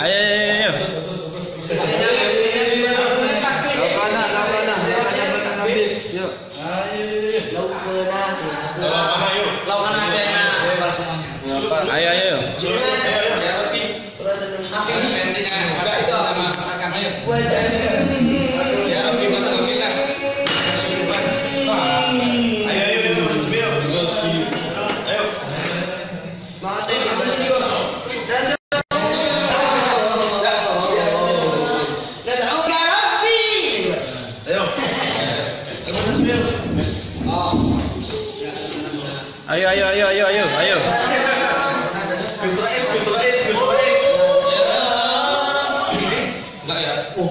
Ayo, ayo, ayo. Laukana, laukana, laukana belakang Habib. Yuk. Lakukan Ayo, ayo, ayo, ayo, ayo, ayo.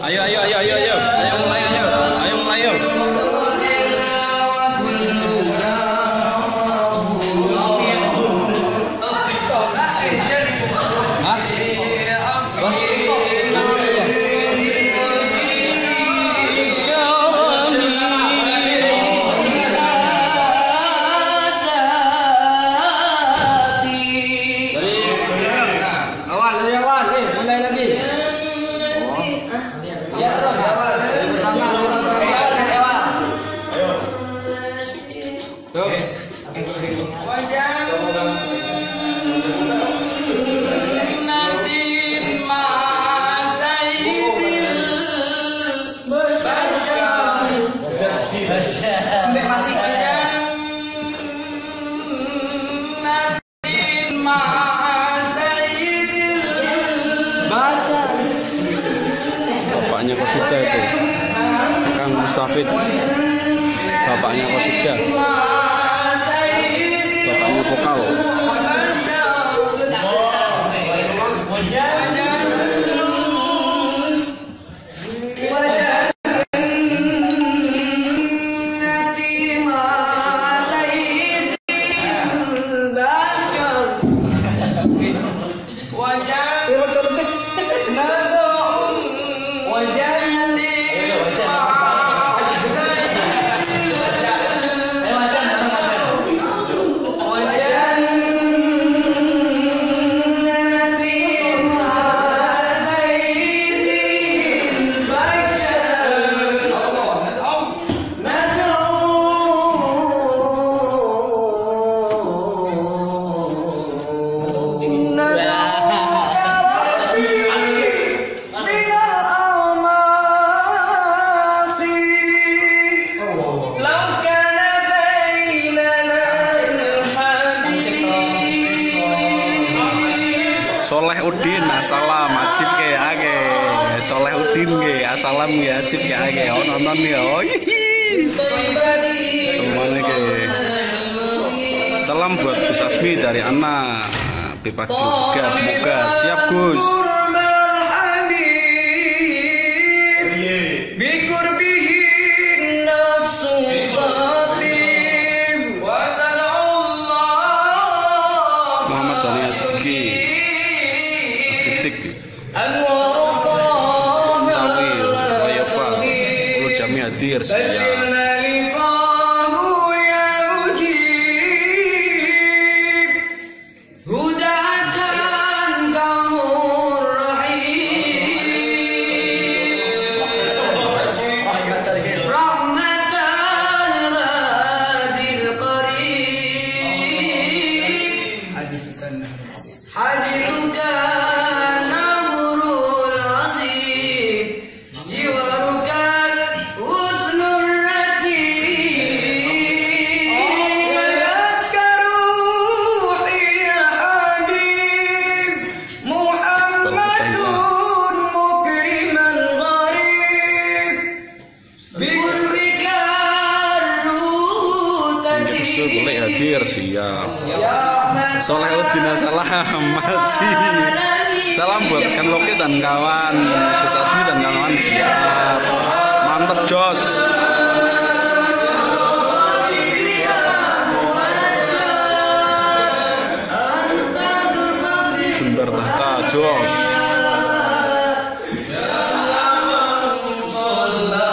Ayo, ayo, ayo, ayo, ayo. Ayo mulai, ayo. Ayo mulai, ayo. Ya, awal. Dari pertama. Yuk. Bahasa. Bapaknya Kosida itu. Kang Mustafid. Bapaknya Kosida. Bapaknya vokal. Soleh Udin, assalam, ajib ke age. Soleh Udin ke, assalam ke, ajib ke age. Oh nonton nih, oh. Semuanya ke. Salam buat Gus Asmi dari Ana. Pipa Gus semoga siap Gus. a ti, Besok boleh hadir siap. Soleh Udin Salamat Salam buat kan loket dan kawan, Kesasmi dan kawan siap. Mantap Jos. Jember tahta Jos. Allahumma